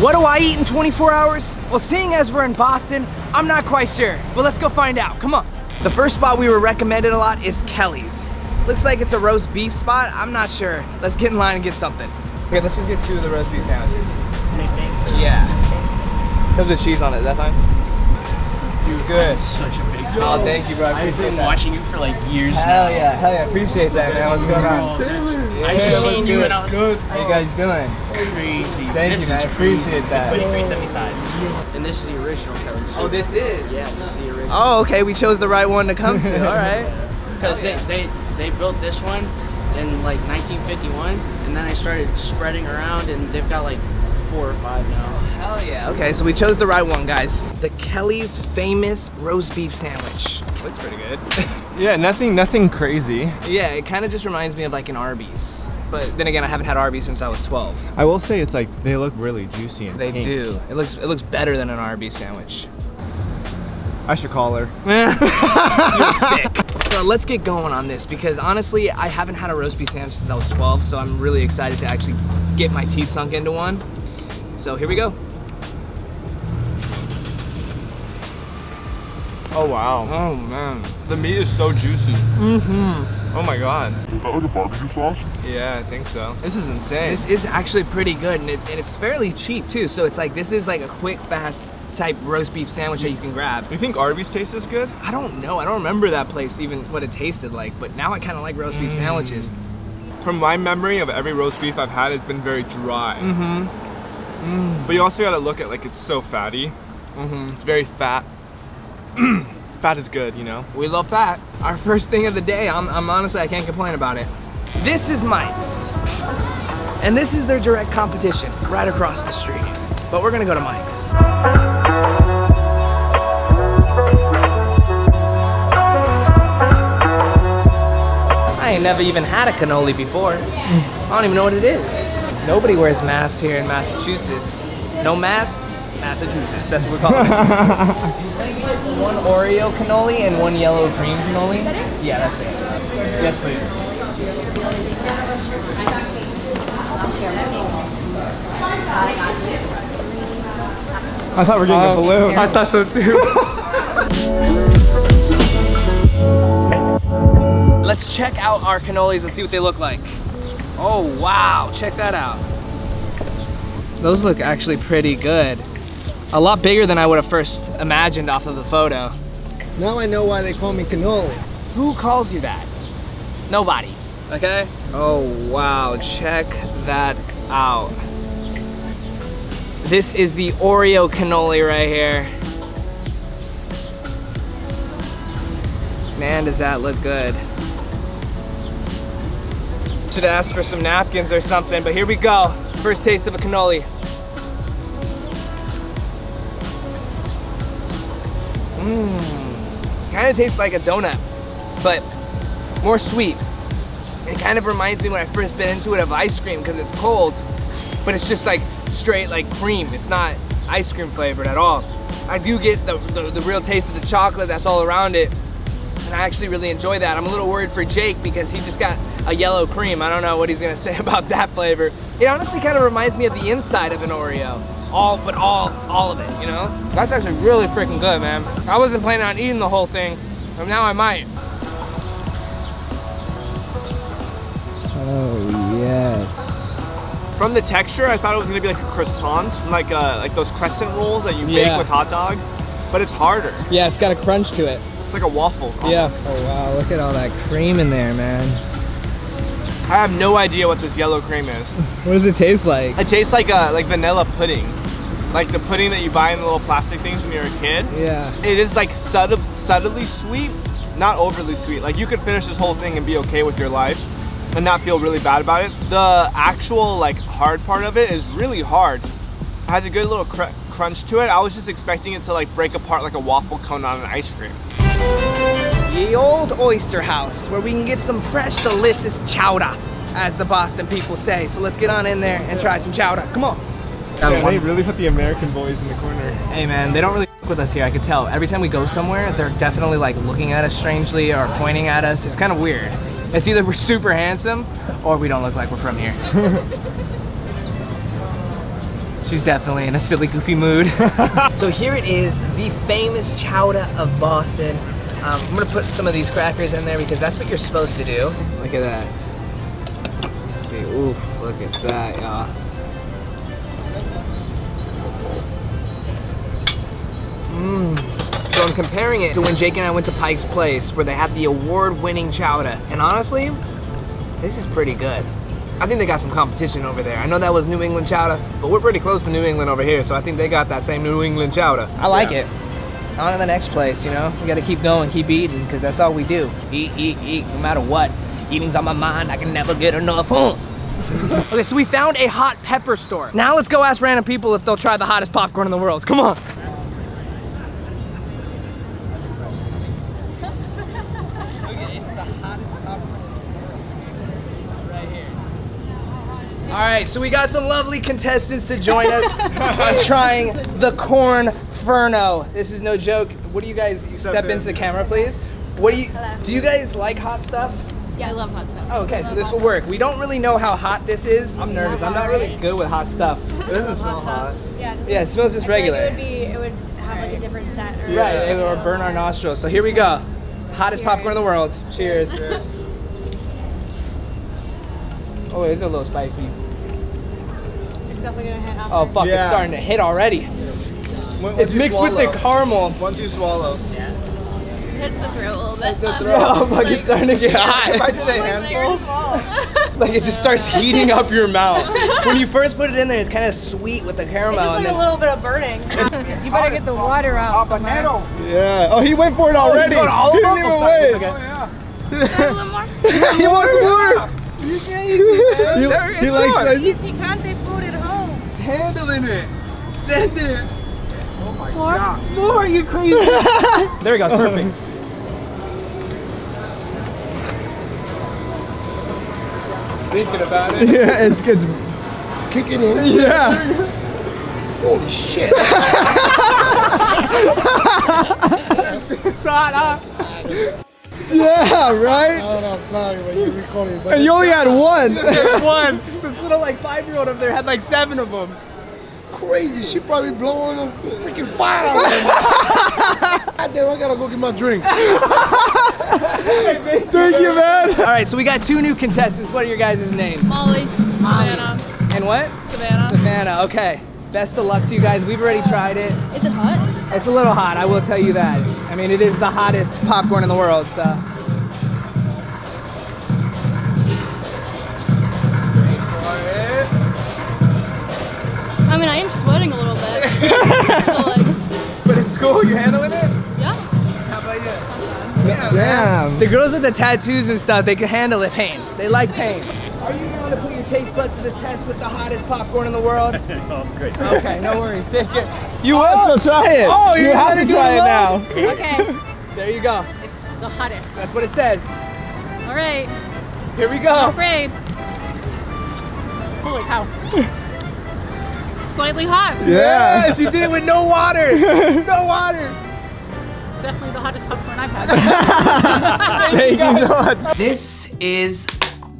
What do I eat in 24 hours? Well, seeing as we're in Boston, I'm not quite sure, but let's go find out, come on. The first spot we were recommended a lot is Kelly's. Looks like it's a roast beef spot, I'm not sure. Let's get in line and get something. Okay, let's just get two of the roast beef sandwiches. Yeah. Comes with cheese on it, is that fine? Too good. Such a big fan. Oh, thank you, bro. I I've been that. watching you for like years Hell now. yeah, hell yeah. I appreciate that, man. What's going on? Bro, that's- Yeah, I what's seen you good? and I was Good. How you oh. guys doing? crazy. Thank this you, man. I appreciate that. 2375. And this is the original Kelly Oh, this is? Yeah, this is the original. Oh, okay. We chose the right one to come to. All right. Because they, they, they built this one in like 1951, and then I started spreading around, and they've got like four or five now. Hell yeah. Okay, so we chose the right one, guys. The Kelly's famous roast beef sandwich. Looks pretty good. Yeah, nothing, nothing crazy. yeah, it kind of just reminds me of like an Arby's. But then again, I haven't had Arby's since I was 12. I will say it's like they look really juicy and They pink. do. It looks it looks better than an Arby's sandwich. I should call her. You're sick. So let's get going on this because honestly, I haven't had a roast beef sandwich since I was 12, so I'm really excited to actually get my teeth sunk into one. So here we go. Oh wow. Oh man. The meat is so juicy. Mm-hmm. Oh my god. Is that like a barbecue sauce? Yeah, I think so. This is insane. This is actually pretty good and, it, and it's fairly cheap too. So it's like, this is like a quick, fast type roast beef sandwich that you can grab. you think Arby's tastes this good? I don't know. I don't remember that place even what it tasted like, but now I kind of like roast beef sandwiches. From my memory of every roast beef I've had, it's been very dry. Mm-hmm. But you also gotta look at like it's so fatty. Mm-hmm. It's very fat. fat is good, you know? We love fat. Our first thing of the day, I'm, I'm honestly, I can't complain about it. This is Mike's. And this is their direct competition right across the street. But we're gonna go to Mike's. I ain't never even had a cannoli before. I don't even know what it is. Nobody wears masks here in Massachusetts. No mask, Massachusetts. That's what we're calling it. One Oreo cannoli and one yellow cream cannoli. Yeah, that's it. Yes, please. I thought we were getting a oh, balloon. I thought so too. Let's check out our cannolis and see what they look like. Oh wow, check that out. Those look actually pretty good. A lot bigger than I would have first imagined off of the photo. Now I know why they call me cannoli. Who calls you that? Nobody, okay? Oh wow, check that out. This is the Oreo cannoli right here. Man, does that look good. Should ask for some napkins or something, but here we go. First taste of a cannoli. Mmm. Kind of tastes like a donut, but more sweet. It kind of reminds me when I first bit into it of ice cream because it's cold, but it's just like straight like cream. It's not ice cream flavored at all. I do get the, the, the real taste of the chocolate that's all around it, and I actually really enjoy that. I'm a little worried for Jake because he just got a yellow cream. I don't know what he's gonna say about that flavor. It honestly kind of reminds me of the inside of an Oreo. All, but all, all of it, you know? That's actually really freaking good, man. I wasn't planning on eating the whole thing, but now I might. Oh yes. From the texture, I thought it was gonna be like a croissant, like uh, like those crescent rolls that you Yeah. bake with hot dogs, but it's harder. Yeah, it's got a crunch to it. It's like a waffle. Yeah. Oh wow, look at all that cream in there, man. I have no idea what this yellow cream is. What does it taste like? It tastes like a like vanilla pudding, like the pudding that you buy in the little plastic things when you're a kid. Yeah. It is like subtle, subtly sweet, not overly sweet. Like you could finish this whole thing and be okay with your life and not feel really bad about it. The actual like hard part of it is really hard. It has a good little cr crunch to it. I was just expecting it to like break apart like a waffle cone on an ice cream. Ye old oyster house, where we can get some fresh, delicious chowder, as the Boston people say. So let's get on in there and try some chowder. Come on. Yeah, they really put the American boys in the corner. Hey man, they don't really f- with us here. I could tell. Every time we go somewhere, they're definitely like looking at us strangely or pointing at us. It's kind of weird. It's either we're super handsome or we don't look like we're from here. She's definitely in a silly, goofy mood. so here it is, the famous chowder of Boston. Um, I'm gonna put some of these crackers in there because that's what you're supposed to do. Look at that. Let's see, oof, look at that, y'all. Mmm. So I'm comparing it to when Jake and I went to Pike's Place where they had the award-winning chowder. And honestly, this is pretty good. I think they got some competition over there. I know that was New England chowder, but we're pretty close to New England over here, so I think they got that same New England chowder. I like it. On to the next place, you know? We gotta keep going, keep eating, because that's all we do. Eat, eat, eat, no matter what. Eating's on my mind, I can never get enough, okay, so we found a hot pepper store. Now let's go ask random people if they'll try the hottest popcorn in the world. Come on. All right, so we got some lovely contestants to join us on trying the corn ferno. This is no joke. What do you guys step into the camera, please? What do you Hello. do? You guys like hot stuff? Yeah, I love hot stuff. Oh, okay, so this will work. We don't really know how hot this is. I'm nervous. I'm not really good with hot stuff. It doesn't smell hot. Yeah, it Yeah, it smells just I feel like regular. it would be, it would have like a different scent. Or Right, it will burn our nostrils. So here we go. Hottest popcorn in the Cheers. world. Cheers. Oh, it's a little spicy. It's definitely gonna hit after. Oh fuck, it's starting to hit already. When- It's once you mixed with the caramel. Once you swallow. It hits the throat a little bit. The Um, throat. Oh fuck, it's starting to get hot. If I hot. did a handful, Like it just starts heating up your mouth. When you first put it in there, it's kind of sweet with the caramel. just and then, a little bit of burning. you better get the water out. somewhere. yeah. Oh, he went for it already. going all he of didn't them? even wait. it's okay. Have a little more? he wants more. You can't he, There he is likes more. that. You, you can't take food at home. handling it. Send it. Oh my More? More, you crazy. there we go, perfect. Thinking about it. Yeah, it's good. It's kicking in. Yeah. Holy shit. It's hot, huh? Yeah, right? Oh, no, I'm sorry, but you're recording. But And you only had one. One. This little like five-year-old up there had like seven of them. crazy. She probably blowing a freaking fire out of there. God damn, I gotta go get my drink. Thank you, man. All right, so we got two new contestants. What are your guys' names? Molly, Savannah, And what? Savannah. Savannah. Okay. Best of luck to you guys. We've already tried it. Is it hot? It's a little hot, I will tell you that. I mean, it is the hottest popcorn in the world, so. I mean, I am sweating a little bit. But in school, you handling it? yeah. How about you? Yeah, Damn. The girls with the tattoos and stuff, they can handle it pain. They like pain. Taste buds to the test with the hottest popcorn in the world? oh, great. Okay, no worries. Take it. You oh, also try it. Oh, you you're have gonna try it it now. Okay. There you go. it's the hottest. That's what it says. All right. Here we I'm go. afraid. Holy cow. Slightly hot. Yeah. she did it with no water. no water. Definitely the hottest popcorn I've had. Thank you so much. This is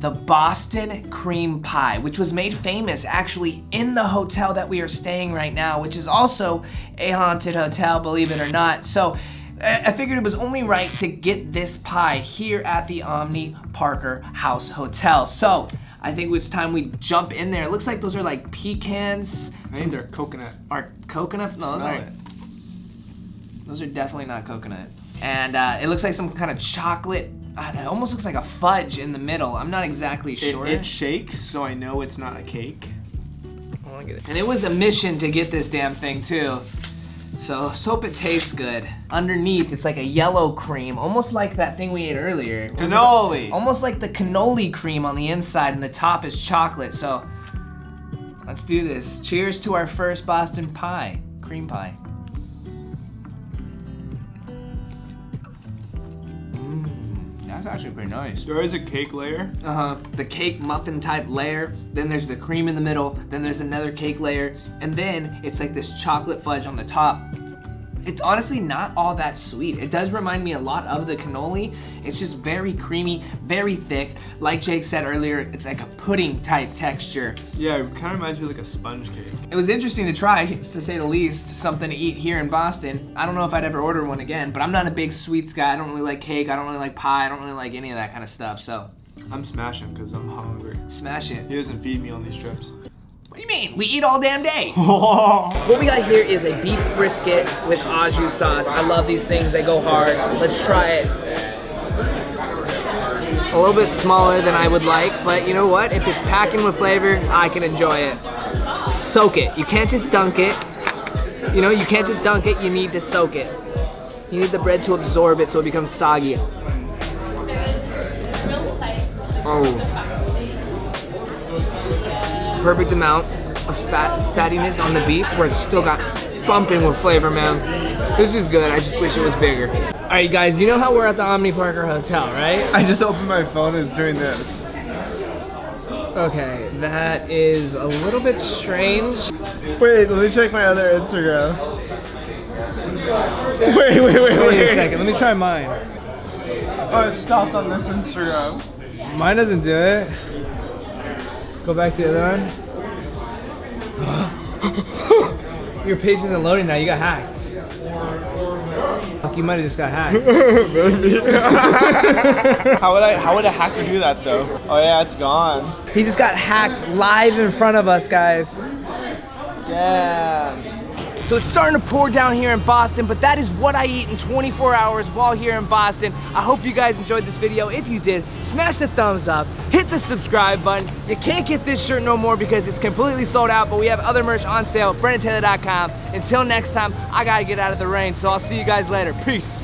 the Boston cream pie, which was made famous actually in the hotel that we are staying right now, which is also a haunted hotel, believe it or not. So I figured it was only right to get this pie here at the Omni Parker House Hotel. So I think it's time we jump in there. It looks like those are like pecans. I think they're coconut. Are coconut? No, those aren't. Those are definitely not coconut. And uh, it looks like some kind of chocolate. Uh, It almost looks like a fudge in the middle. I'm not exactly sure. it shakes, so I know it's not a cake. I wanna get it. And it was a mission to get this damn thing too. So let's hope it tastes good. Underneath, it's like a yellow cream, almost like that thing we ate earlier. What it? Cannoli. Almost like the cannoli cream on the inside, and the top is chocolate. So let's do this. Cheers to our first Boston pie, cream pie. That's actually pretty nice. There is a cake layer. Uh-huh. The cake muffin type layer, then there's the cream in the middle, then there's another cake layer, and then it's like this chocolate fudge on the top. It's honestly not all that sweet. It does remind me a lot of the cannoli. It's just very creamy, very thick. Like Jake said earlier, it's like a pudding type texture. Yeah, it kind of reminds me of like a sponge cake. It was interesting to try, to say the least, something to eat here in Boston. I don't know if I'd ever order one again, but I'm not a big sweets guy. I don't really like cake. I don't really like pie. I don't really like any of that kind of stuff. So I'm smashing because I'm hungry. smash it. He doesn't feed me on these trips. What do you mean? We eat all damn day. What we got here is a beef brisket with au jus sauce. I love these things, they go hard. Let's try it. A little bit smaller than I would like, but you know what? If it's packing with flavor, I can enjoy it. Soak it. You can't just dunk it. You know, you can't just dunk it, you need to soak it. You need the bread to absorb it so it becomes soggy. Oh. Perfect amount of fat fattiness on the beef where it's still got bumping with flavor, man. This is good. I just wish it was bigger. All right, guys, you know how we're at the Omni Parker Hotel, right? I just opened my phone and it's doing this. Okay, that is a little bit strange. Wait, let me check my other Instagram. Wait, wait, wait, Wait wait. a second, let me try mine. Oh, it stopped on this Instagram. Mine doesn't do it. Go back to the other one. Your page isn't loading now, you got hacked. Fuck, you might have just got hacked. how would I? How would a hacker do that though? Oh yeah, it's gone. He just got hacked live in front of us, guys. Yeah. So it's starting to pour down here in Boston, but that is what I eat in 24 hours while here in Boston. I hope you guys enjoyed this video. If you did, smash the thumbs up, hit the subscribe button. You can't get this shirt no more because it's completely sold out, but we have other merch on sale, BrennenTaylor.com. Until next time, I gotta get out of the rain, so I'll see you guys later. Peace.